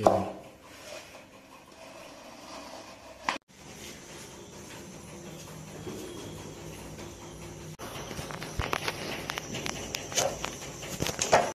kidding.